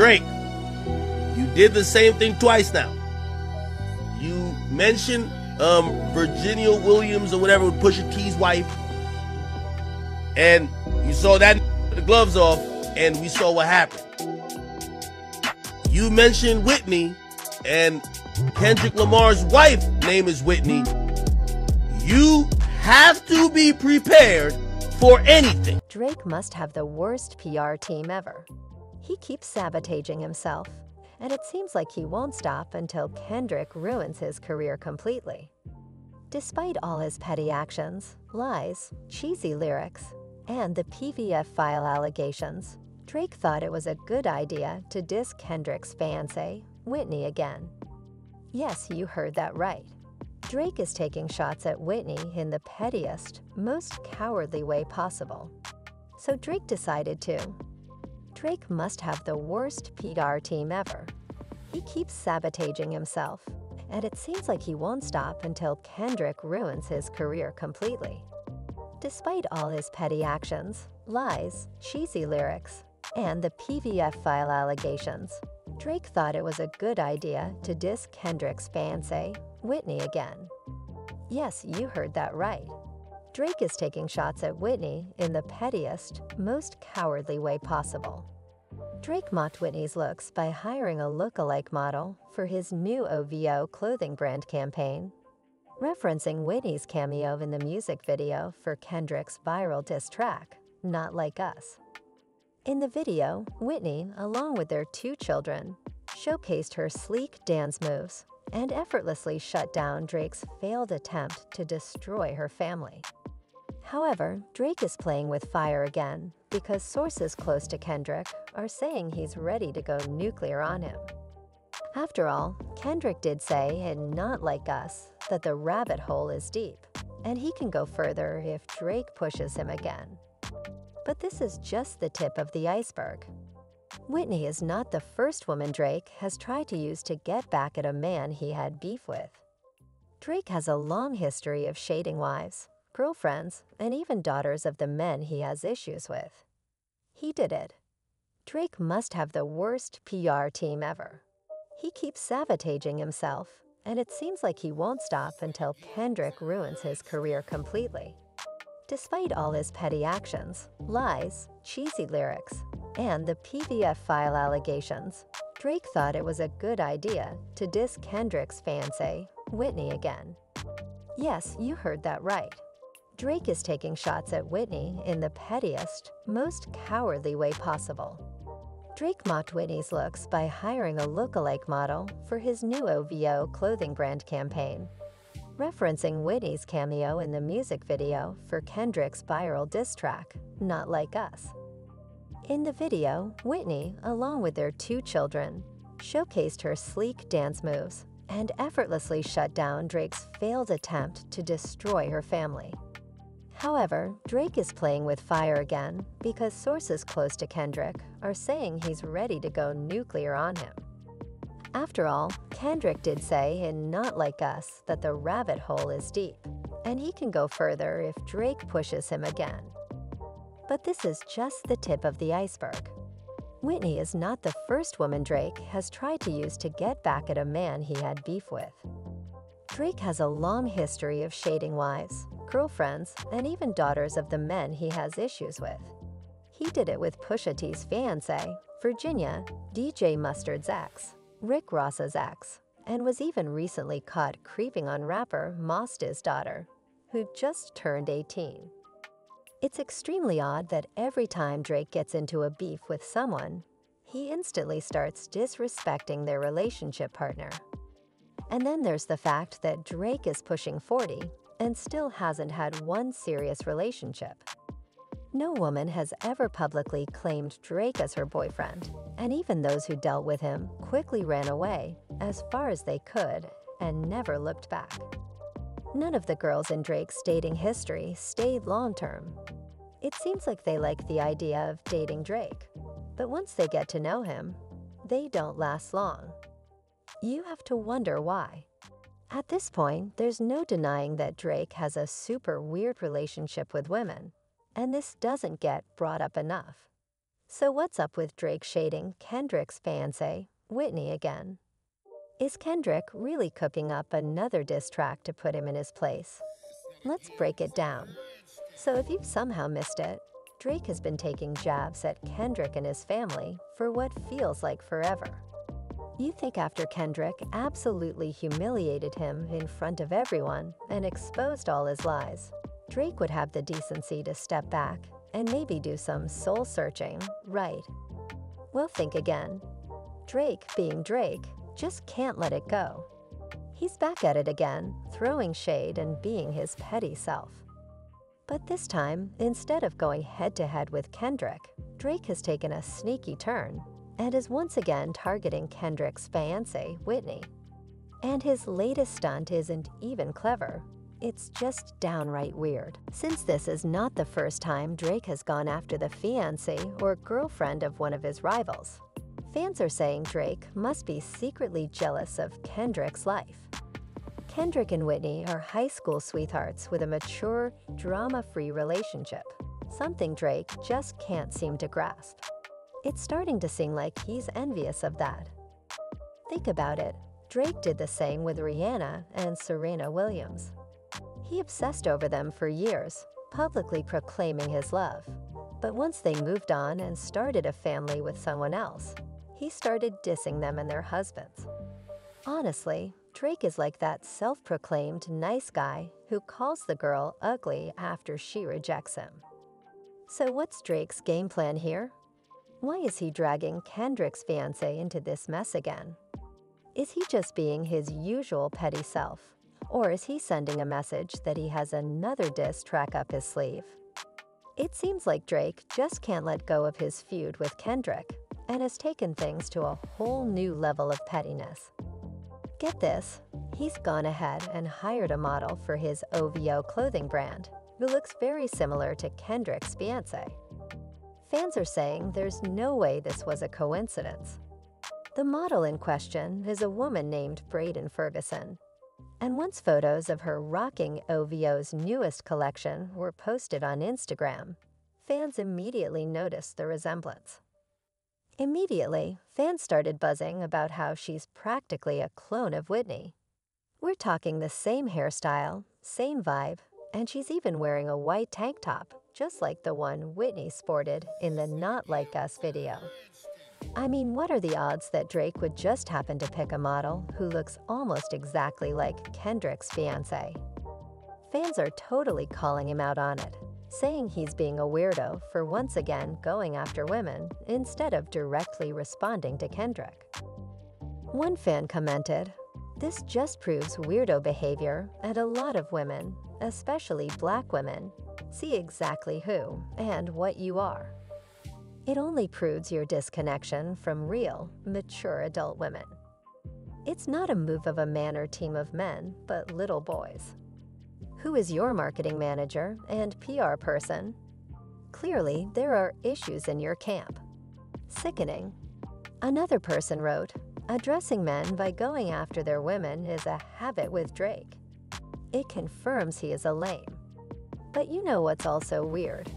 Drake, you did the same thing twice now. You mentioned um, Virginia Williams or whatever, Pusha T's wife, and you saw that the gloves off, and we saw what happened. You mentioned Whitney, and Kendrick Lamar's wife name is Whitney. You have to be prepared for anything. Drake must have the worst PR team ever. He keeps sabotaging himself, and it seems like he won't stop until Kendrick ruins his career completely. Despite all his petty actions, lies, cheesy lyrics, and the PDF file allegations, Drake thought it was a good idea to diss Kendrick's fiancée, Whitney, again. Yes, you heard that right. Drake is taking shots at Whitney in the pettiest, most cowardly way possible. So Drake decided to. Drake must have the worst PR team ever. He keeps sabotaging himself, and it seems like he won't stop until Kendrick ruins his career completely. Despite all his petty actions, lies, cheesy lyrics, and the PDF file allegations, Drake thought it was a good idea to diss Kendrick's fiancée, Whitney, again. Yes, you heard that right. Drake is taking shots at Whitney in the pettiest, most cowardly way possible. Drake mocked Whitney's looks by hiring a look-alike model for his new OVO clothing brand campaign, referencing Whitney's cameo in the music video for Kendrick's viral diss track, Not Like Us. In the video, Whitney, along with their two children, showcased her sleek dance moves and effortlessly shut down Drake's failed attempt to destroy her family. However, Drake is playing with fire again because sources close to Kendrick are saying he's ready to go nuclear on him. After all, Kendrick did say in Not Like Us that the rabbit hole is deep, and he can go further if Drake pushes him again. But this is just the tip of the iceberg. Whitney is not the first woman Drake has tried to use to get back at a man he had beef with. Drake has a long history of shading wives, girlfriends, and even daughters of the men he has issues with. He did it. Drake must have the worst PR team ever. He keeps sabotaging himself, and it seems like he won't stop until Kendrick ruins his career completely. Despite all his petty actions, lies, cheesy lyrics, and the PDF file allegations, Drake thought it was a good idea to diss Kendrick's fiancée, Whitney, again. Yes, you heard that right. Drake is taking shots at Whitney in the pettiest, most cowardly way possible. Drake mocked Whitney's looks by hiring a look-alike model for his new OVO clothing brand campaign, referencing Whitney's cameo in the music video for Kendrick's viral diss track, Not Like Us. In the video, Whitney, along with their two children, showcased her sleek dance moves and effortlessly shut down Drake's failed attempt to destroy her family. However, Drake is playing with fire again because sources close to Kendrick are saying he's ready to go nuclear on him. After all, Kendrick did say in Not Like Us that the rabbit hole is deep, and he can go further if Drake pushes him again. But this is just the tip of the iceberg. Whitney is not the first woman Drake has tried to use to get back at a man he had beef with. Drake has a long history of shading wives, girlfriends, and even daughters of the men he has issues with. He did it with Pusha T's fiancée, Virginia, DJ Mustard's ex, Rick Ross's ex, and was even recently caught creeping on rapper Mosta's daughter, who just turned 18. It's extremely odd that every time Drake gets into a beef with someone, he instantly starts disrespecting their relationship partner. And then there's the fact that Drake is pushing 40 and still hasn't had one serious relationship. No woman has ever publicly claimed Drake as her boyfriend, and even those who dealt with him quickly ran away as far as they could and never looked back. None of the girls in Drake's dating history stayed long-term. It seems like they like the idea of dating Drake, but once they get to know him, they don't last long. You have to wonder why. At this point, there's no denying that Drake has a super weird relationship with women and this doesn't get brought up enough. So what's up with Drake shading Kendrick's fiancée, eh? Whitney, again? Is Kendrick really cooking up another diss track to put him in his place? Let's break it down. So if you've somehow missed it, Drake has been taking jabs at Kendrick and his family for what feels like forever. You think after Kendrick absolutely humiliated him in front of everyone and exposed all his lies, Drake would have the decency to step back and maybe do some soul searching, right? Well, think again. Drake, being Drake, just can't let it go. He's back at it again, throwing shade and being his petty self. But this time, instead of going head to head with Kendrick, Drake has taken a sneaky turn and is once again targeting Kendrick's fiancée, Whitney. And his latest stunt isn't even clever, it's just downright weird, since this is not the first time Drake has gone after the fiancée or girlfriend of one of his rivals. Fans are saying Drake must be secretly jealous of Kendrick's life. Kendrick and Whitney are high school sweethearts with a mature, drama-free relationship, something Drake just can't seem to grasp. It's starting to seem like he's envious of that. Think about it. Drake did the same with Rihanna and Serena Williams. He obsessed over them for years, publicly proclaiming his love. But once they moved on and started a family with someone else, he started dissing them and their husbands. Honestly, Drake is like that self-proclaimed nice guy who calls the girl ugly after she rejects him. So what's Drake's game plan here? Why is he dragging Kendrick's fiancée into this mess again? Is he just being his usual petty self? Or is he sending a message that he has another diss track up his sleeve? It seems like Drake just can't let go of his feud with Kendrick and has taken things to a whole new level of pettiness. Get this, he's gone ahead and hired a model for his OVO clothing brand who looks very similar to Kendrick's fiancé. Fans are saying there's no way this was a coincidence. The model in question is a woman named Braden Ferguson, and once photos of her rocking OVO's newest collection were posted on Instagram, fans immediately noticed the resemblance. Immediately, fans started buzzing about how she's practically a clone of Whitney. We're talking the same hairstyle, same vibe, and she's even wearing a white tank top, just like the one Whitney sported in the Not Like Us video. I mean, what are the odds that Drake would just happen to pick a model who looks almost exactly like Kendrick's fiancée? Fans are totally calling him out on it, saying he's being a weirdo for once again going after women instead of directly responding to Kendrick. One fan commented, This just proves weirdo behavior, and a lot of women, especially black women, see exactly who and what you are. It only proves your disconnection from real, mature adult women. It's not a move of a man or team of men, but little boys. Who is your marketing manager and PR person? Clearly, there are issues in your camp. Sickening. Another person wrote, addressing men by going after their women is a habit with Drake. It confirms he is a lame. But you know what's also weird?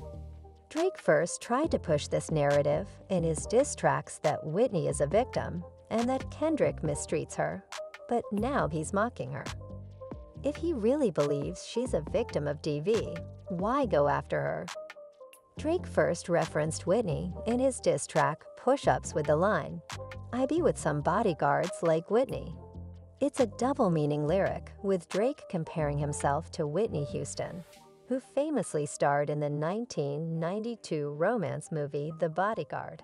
Drake first tried to push this narrative in his diss tracks that Whitney is a victim and that Kendrick mistreats her, but now he's mocking her. If he really believes she's a victim of DV, why go after her? Drake first referenced Whitney in his diss track Push Ups with the line, I be with some bodyguards like Whitney. It's a double meaning lyric, with Drake comparing himself to Whitney Houston who famously starred in the 1992 romance movie The Bodyguard.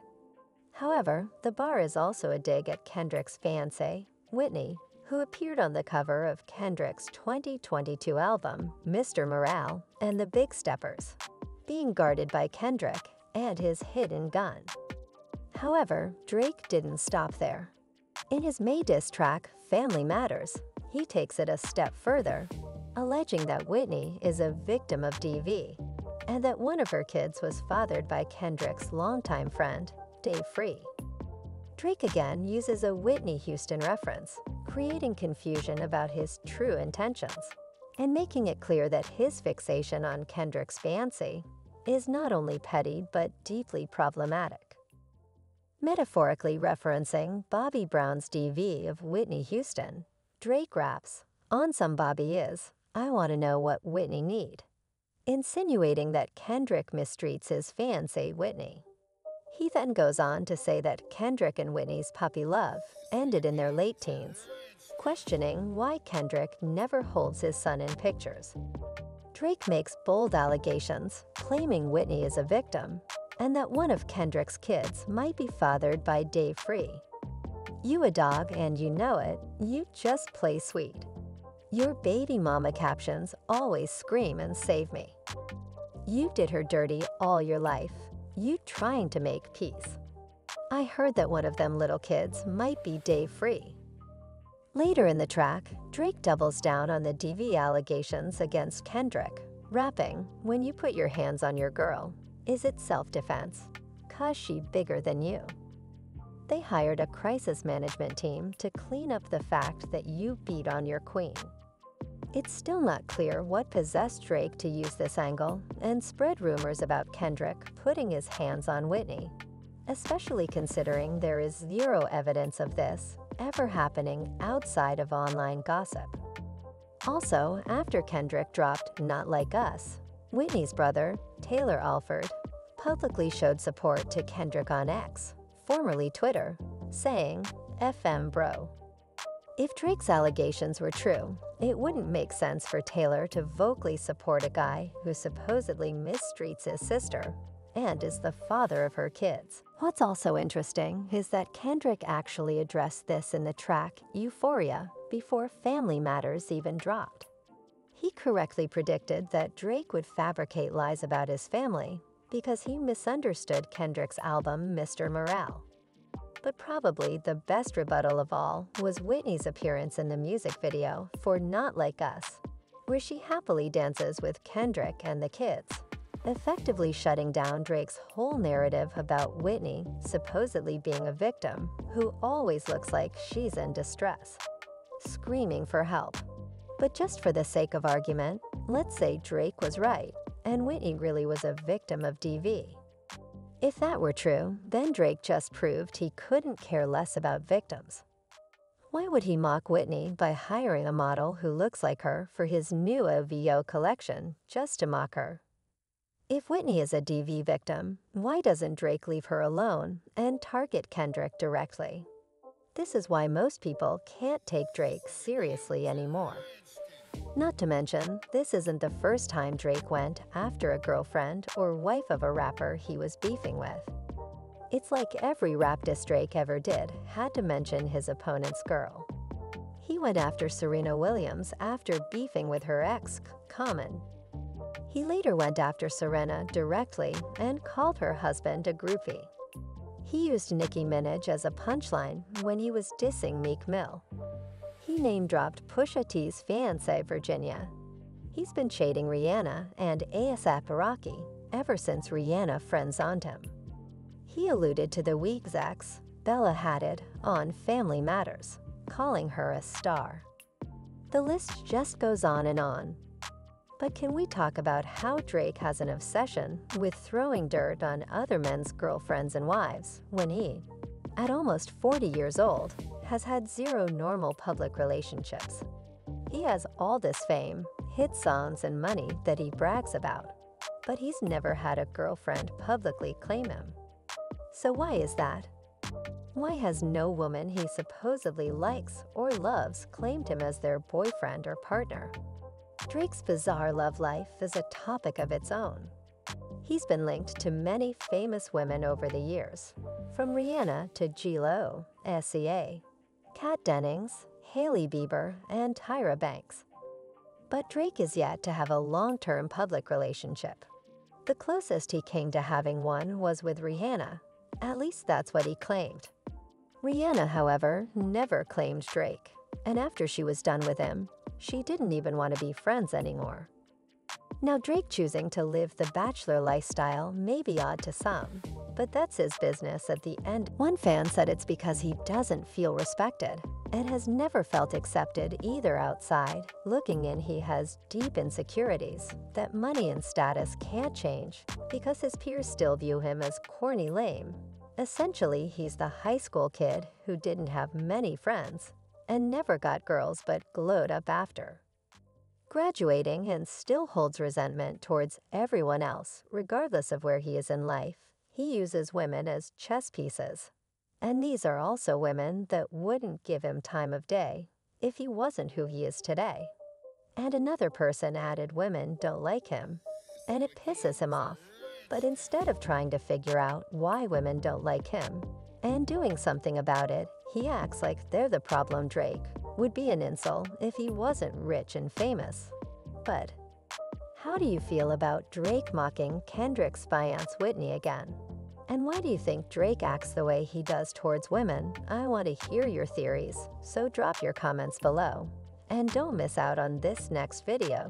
However, the bar is also a dig at Kendrick's fiancée, Whitney, who appeared on the cover of Kendrick's 2022 album, Mr. Morale and the Big Steppers, being guarded by Kendrick and his hidden gun. However, Drake didn't stop there. In his May diss track, Family Matters, he takes it a step further alleging that Whitney is a victim of DV and that one of her kids was fathered by Kendrick's longtime friend, Dave Free. Drake again uses a Whitney Houston reference, creating confusion about his true intentions and making it clear that his fixation on Kendrick's fiancée is not only petty but deeply problematic. Metaphorically referencing Bobby Brown's DV of Whitney Houston, Drake raps, On some Bobby is, I want to know what Whitney need, insinuating that Kendrick mistreats his fiancée Whitney. He then goes on to say that Kendrick and Whitney's puppy love ended in their late teens, questioning why Kendrick never holds his son in pictures. Drake makes bold allegations, claiming Whitney is a victim and that one of Kendrick's kids might be fathered by Dave Free. You a dog and you know it, you just play sweet. Your baby mama captions always scream and save me. You did her dirty all your life, you trying to make peace. I heard that one of them little kids might be Dave Free. Later in the track, Drake doubles down on the DV allegations against Kendrick, rapping, When you put your hands on your girl, is it self-defense? Cause she bigger than you. They hired a crisis management team to clean up the fact that you beat on your queen. It's still not clear what possessed Drake to use this angle and spread rumors about Kendrick putting his hands on Whitney, especially considering there is zero evidence of this ever happening outside of online gossip. Also, after Kendrick dropped Not Like Us, Whitney's brother, Taylor Alford, publicly showed support to Kendrick on X, formerly Twitter, saying, FM bro. If Drake's allegations were true, it wouldn't make sense for Taylor to vocally support a guy who supposedly mistreats his sister and is the father of her kids. What's also interesting is that Kendrick actually addressed this in the track Euphoria before Family Matters even dropped. He correctly predicted that Drake would fabricate lies about his family because he misunderstood Kendrick's album Mr. Morale. But probably the best rebuttal of all was Whitney's appearance in the music video for Not Like Us, where she happily dances with Kendrick and the kids, effectively shutting down Drake's whole narrative about Whitney supposedly being a victim who always looks like she's in distress, screaming for help. But just for the sake of argument, let's say Drake was right and Whitney really was a victim of DV. If that were true, then Drake just proved he couldn't care less about victims. Why would he mock Whitney by hiring a model who looks like her for his new OVO collection just to mock her? If Whitney is a DV victim, why doesn't Drake leave her alone and target Kendrick directly? This is why most people can't take Drake seriously anymore. Not to mention, this isn't the first time Drake went after a girlfriend or wife of a rapper he was beefing with. It's like every rap diss Drake ever did had to mention his opponent's girl. He went after Serena Williams after beefing with her ex, Common. He later went after Serena directly and called her husband a groupie. He used Nicki Minaj as a punchline when he was dissing Meek Mill name-dropped Pusha T's fiancée, Virginia. He's been shading Rihanna and ASAP Rocky ever since Rihanna friend-zoned him. He alluded to the Weeknd's ex, Bella Hadid, on Family Matters, calling her a star. The list just goes on and on. But can we talk about how Drake has an obsession with throwing dirt on other men's girlfriends and wives when he, at almost 40 years old, has had zero normal public relationships. He has all this fame, hit songs, and money that he brags about, but he's never had a girlfriend publicly claim him. So why is that? Why has no woman he supposedly likes or loves claimed him as their boyfriend or partner? Drake's bizarre love life is a topic of its own. He's been linked to many famous women over the years, from Rihanna to J.Lo, SZA, Kat Dennings, Hailey Bieber, and Tyra Banks. But Drake is yet to have a long-term public relationship. The closest he came to having one was with Rihanna. At least that's what he claimed. Rihanna, however, never claimed Drake, and after she was done with him, she didn't even want to be friends anymore. Now, Drake choosing to live the bachelor lifestyle may be odd to some, but that's his business at the end. One fan said it's because he doesn't feel respected and has never felt accepted either outside. Looking in, he has deep insecurities that money and status can't change because his peers still view him as corny lame Essentially, he's the high school kid who didn't have many friends and never got girls but glowed up after. Graduating and still holds resentment towards everyone else, regardless of where he is in life, he uses women as chess pieces. And these are also women that wouldn't give him time of day if he wasn't who he is today. And another person added women don't like him, and it pisses him off. But instead of trying to figure out why women don't like him and doing something about it, he acts like they're the problem Drake would be an insult if he wasn't rich and famous. But how do you feel about Drake mocking Kendrick's fiance Whitney again? And why do you think Drake acts the way he does towards women? I want to hear your theories, so drop your comments below. And don't miss out on this next video.